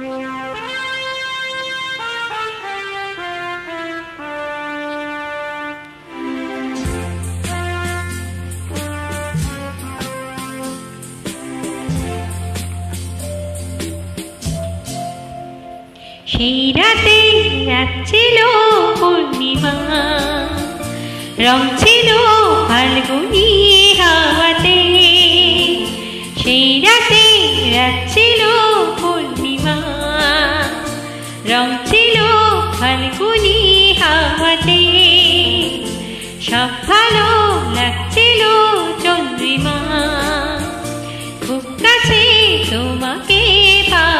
সেই রাতে রাত পূর্ণিমা রং ছিল ফাল্গুনি হাওয়াতে। সেই রাতে ফাল্গুনি হাওয়াতে। সব ভালো লাগছিল চন্দ্রিমা। খুব কাছে তোমাকে পাওয়াতে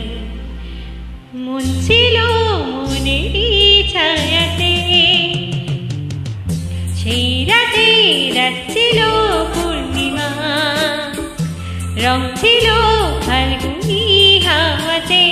সেই রাতে রাত ছিল পূর্ণিমা। রং ছিল ফাল্গুনি হাওয়াতে।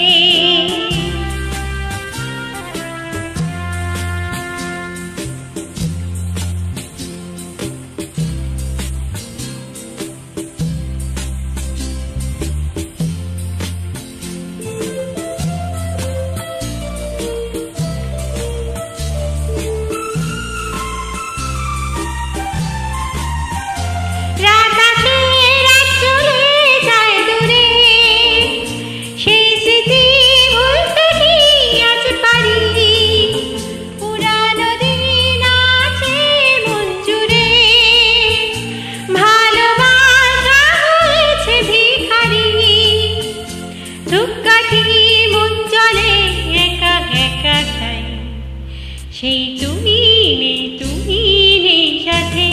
সেই তুমি নেই তুমি নেই সাথে।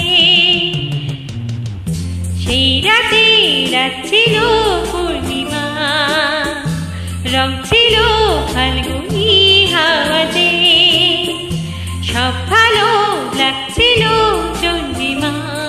সেই রাতে রাত ছিল পূর্ণিমা, রং ছিল ফাল্গুনি হাওয়াতে। সব ভালো লাগছিল চন্দ্রিমা।